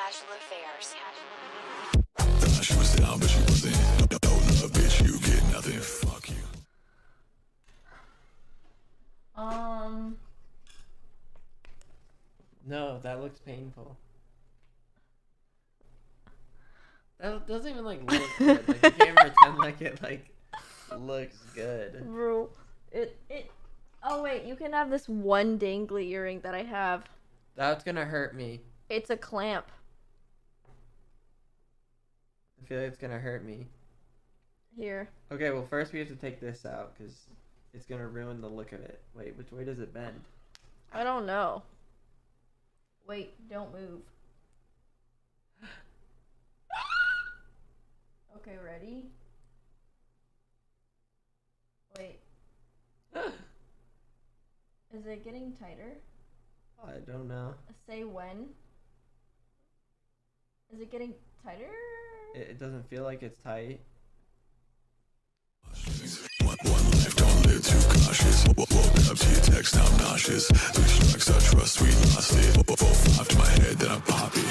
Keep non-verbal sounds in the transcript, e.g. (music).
Casual affairs. Thought she was down, but she wasn't. No, no, no, bitch, you get nothing. Fuck you. Um, No, that looks painful. That doesn't even like look good. Like you can't pretend like it like looks good. bro, it it. Oh wait, you can have this one dangly earring that I have. That's gonna hurt me. It's a clamp. I feel like it's gonna hurt me. Here. Okay, well first we have to take this out because it's gonna ruin the look of it. Wait, which way does it bend? I don't know. Wait, don't move. (gasps) Okay, ready? Wait. (gasps) Is it getting tighter? I don't know. Say when. Is it getting tighter? It, it doesn't feel like it's tight. One, one life, don't live too cautious. Wo- wo- up to your text, I'm nauseous. Three strikes, I trust, we lost it. Wo- wo- Four, five to my head, then I pop it. Fuck.